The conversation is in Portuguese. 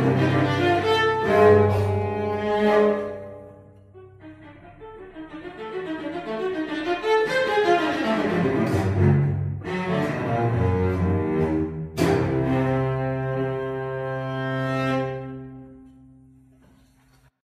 Música